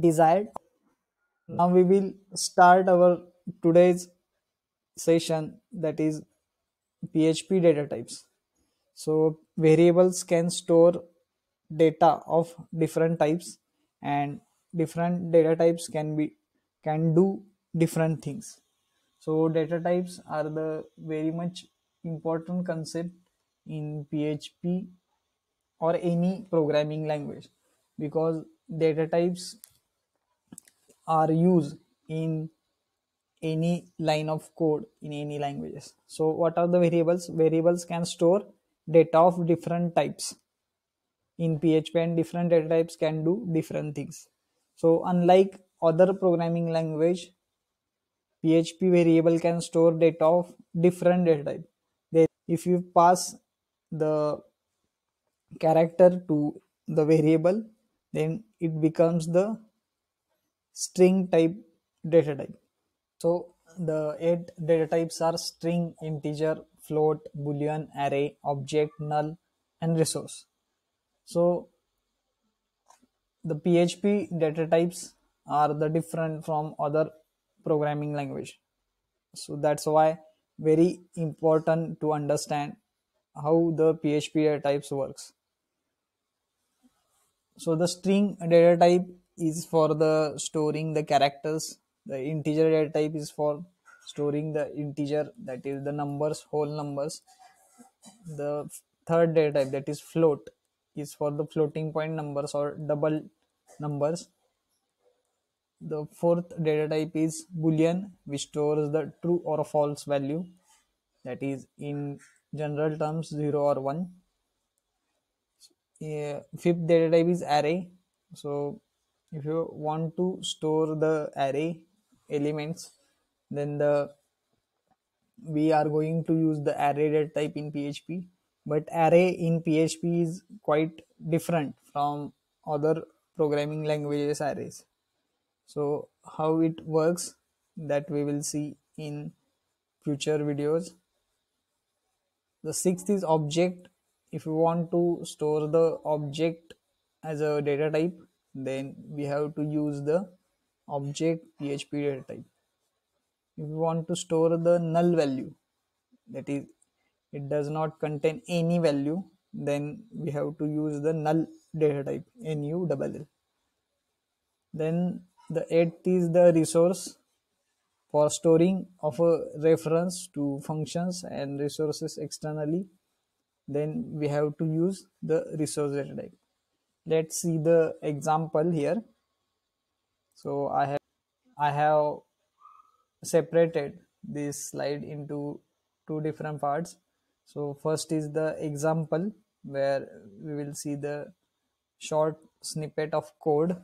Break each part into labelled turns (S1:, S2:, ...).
S1: desired. Now we will start our today's session that is php data types. So variables can store data of different types and different data types can be can do different things. So data types are the very much important concept in php or any programming language because data types are used in any line of code in any languages. So what are the variables? Variables can store data of different types. In php and different data types can do different things. So unlike other programming language php variable can store data of different data type. Then if you pass the character to the variable then it becomes the string type data type. So the eight data types are string integer float boolean array object null and resource. So the php data types are the different from other programming language. So that's why very important to understand how the php data types works. So the string data type is for the storing the characters. The integer data type is for storing the integer that is the numbers whole numbers. The third data type that is float is for the floating point numbers or double numbers. The fourth data type is boolean which stores the true or false value that is in general terms 0 or 1 uh, fifth data type is array. So if you want to store the array elements then the we are going to use the array data type in php but array in php is quite different from other programming languages arrays. So how it works that we will see in future videos. The sixth is object. If you want to store the object as a data type then we have to use the object php data type. If we want to store the null value that is it does not contain any value then we have to use the null data type nu double l. Then the eighth is the resource for storing of a reference to functions and resources externally. Then we have to use the resource data type let's see the example here. So i have i have separated this slide into two different parts. So first is the example where we will see the short snippet of code.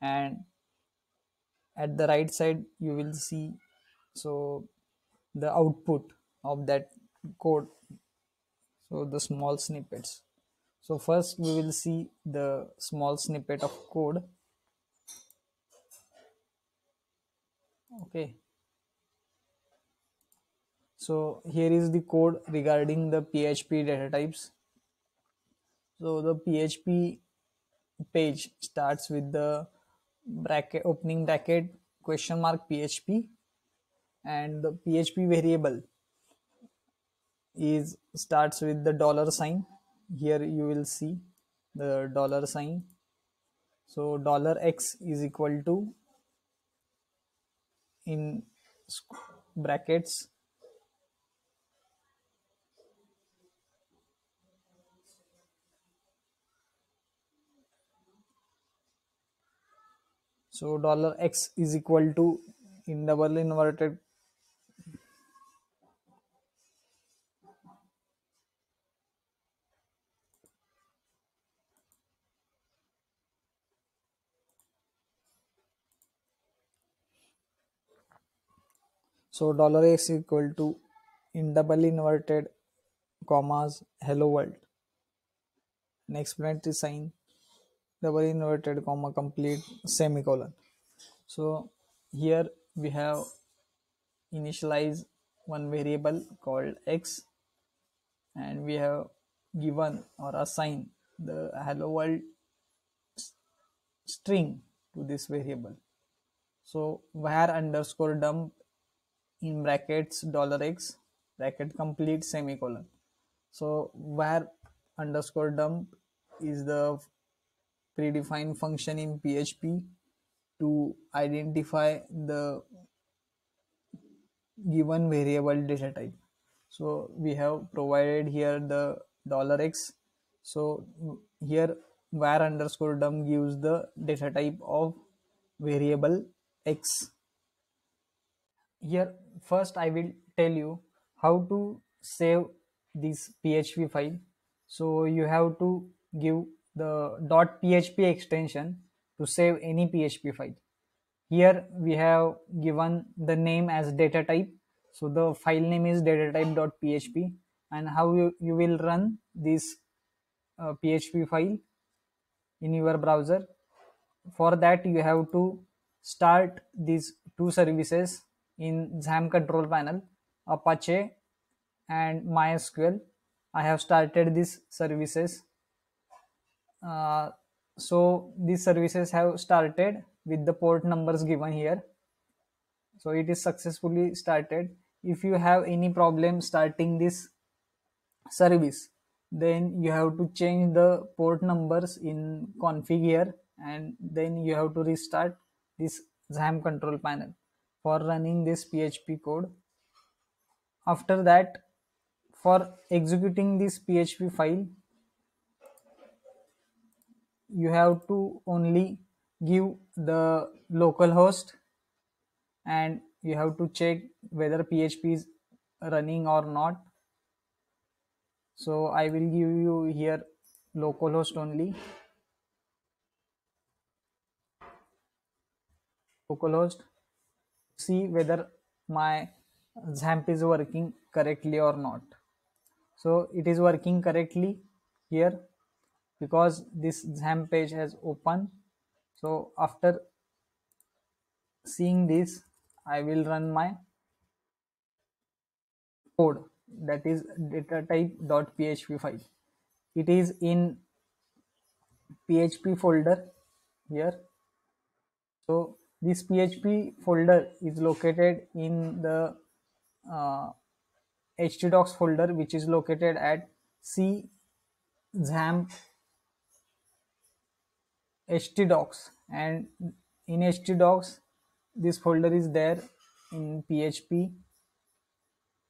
S1: And at the right side you will see so the output of that code. So the small snippets so first we will see the small snippet of code. Okay. So here is the code regarding the php data types. So the php page starts with the bracket opening bracket question mark php and the php variable is starts with the dollar sign here you will see the dollar sign. So dollar x is equal to in brackets so dollar x is equal to in double inverted So dollar $x equal to in double inverted commas hello world. An explanatory sign double inverted comma complete semicolon. So here we have initialize one variable called x and we have given or assigned the hello world string to this variable so var underscore dump in brackets dollar x bracket complete semicolon. So var underscore dump is the predefined function in php to identify the given variable data type. So we have provided here the dollar x. So here var underscore dump gives the data type of variable x here first i will tell you how to save this php file. So you have to give the .php extension to save any php file. Here we have given the name as data type. So the file name is datatype.php and how you, you will run this uh, php file in your browser. For that you have to start these two services in XAMPP control panel apache and mysql. I have started these services. Uh, so these services have started with the port numbers given here. So it is successfully started. If you have any problem starting this service then you have to change the port numbers in config here and then you have to restart this XAMPP control panel for running this PHP code. After that, for executing this PHP file, you have to only give the localhost and you have to check whether PHP is running or not. So I will give you here localhost only. Localhost see whether my XAMPP is working correctly or not. So it is working correctly here because this XAMPP page has opened. So after seeing this, I will run my code that is data type dot php file. It is in PHP folder here. So this php folder is located in the uh, htdocs folder which is located at c xampp htdocs and in htdocs this folder is there in php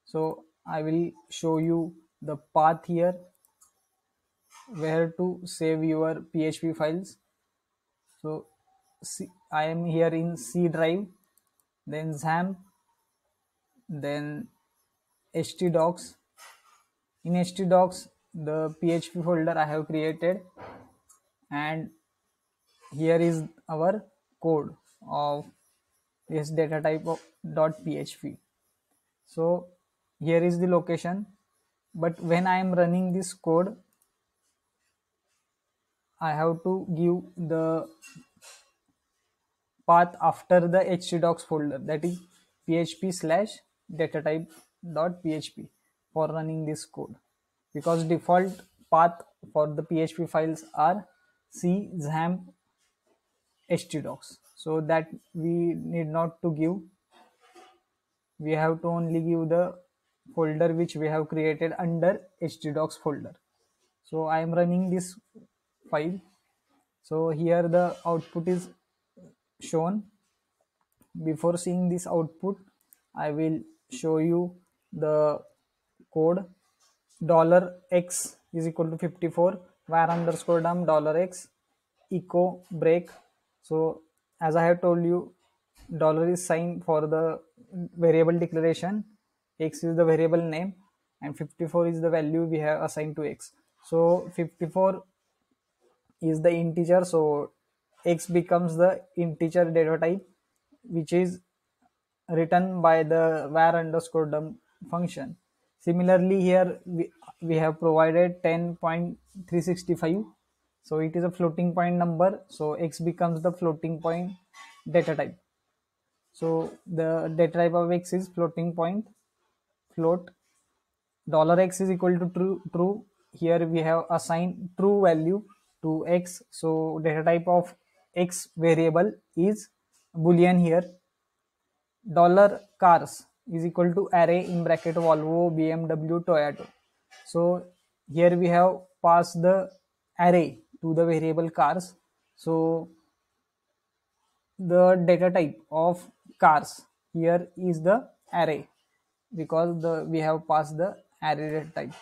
S1: so i will show you the path here where to save your php files. So C, I am here in C drive, then XAMPP, then htdocs. In htdocs, the PHP folder I have created, and here is our code of this data type of .php. So here is the location, but when I am running this code, I have to give the path after the htdocs folder. That is php slash data type dot php for running this code. Because default path for the php files are c xampp htdocs so that we need not to give. We have to only give the folder which we have created under htdocs folder. So i am running this file. So here the output is shown. Before seeing this output i will show you the code dollar x is equal to 54 var underscore dump dollar x echo break. So as i have told you dollar is sign for the variable declaration. X is the variable name and 54 is the value we have assigned to x. So 54 is the integer. So x becomes the integer data type which is written by the var underscore dump function. Similarly here we, we have provided 10.365 so it is a floating point number. So x becomes the floating point data type so the data type of x is floating point float. Dollar x is equal to true true. Here we have assigned true value to x. So data type of x variable is boolean here. Dollar cars is equal to array in bracket volvo bmw toyota. So here we have passed the array to the variable cars. So the data type of cars here is the array because the we have passed the array type.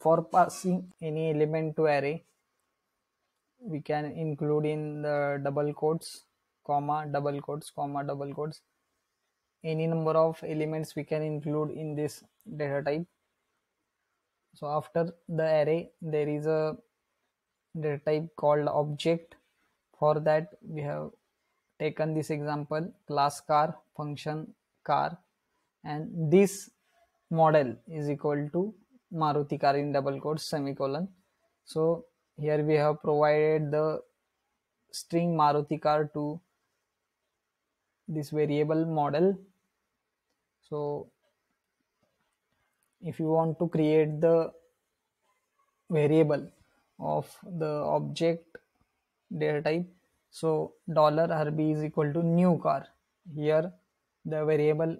S1: For passing any element to array we can include in the double quotes comma double quotes comma double quotes. Any number of elements we can include in this data type. So after the array there is a data type called object. For that we have taken this example class car function car and this model is equal to maruti car in double quotes semicolon. So here we have provided the string maruti car to this variable model. So if you want to create the variable of the object data type so dollar herbie is equal to new car. Here the variable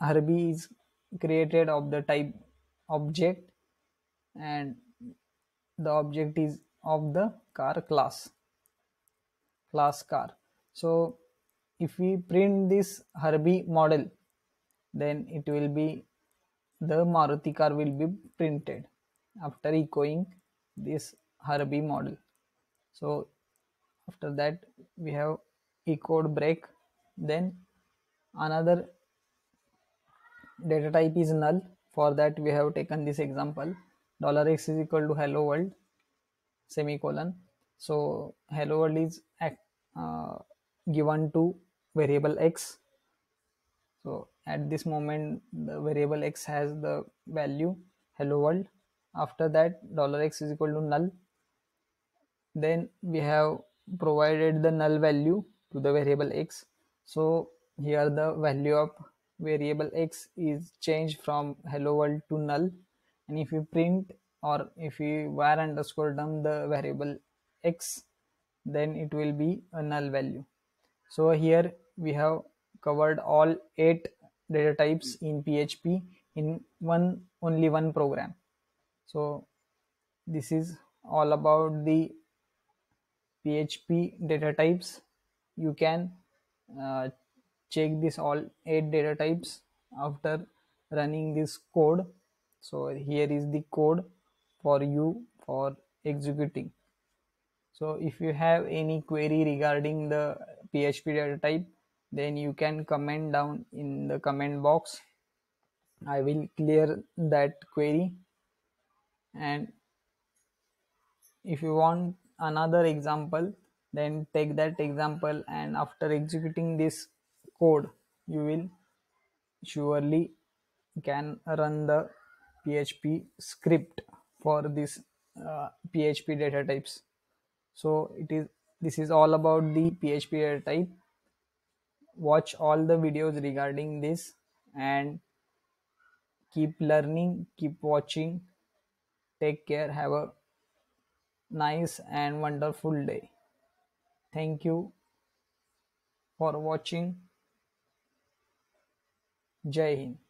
S1: herbie is created of the type object and the object is of the car class class car. So if we print this herbie model then it will be the maruti car will be printed after echoing this herbie model. So after that we have echoed break. Then another data type is null. For that we have taken this example dollar x is equal to hello world semicolon. So hello world is uh, given to variable x. So at this moment the variable x has the value hello world. After that dollar x is equal to null. Then we have provided the null value to the variable x. So here the value of variable x is changed from hello world to null and if you print or if you var underscore dump the variable x then it will be a null value. So here we have covered all eight data types in php in one only one program. So this is all about the php data types. You can uh, check this all eight data types after running this code so here is the code for you for executing. So if you have any query regarding the php data type then you can comment down in the comment box. I will clear that query. And if you want another example then take that example and after executing this code you will surely can run the php script for this uh, php data types. So it is this is all about the php data type. Watch all the videos regarding this and keep learning keep watching. Take care. Have a nice and wonderful day. Thank you for watching. Jai hind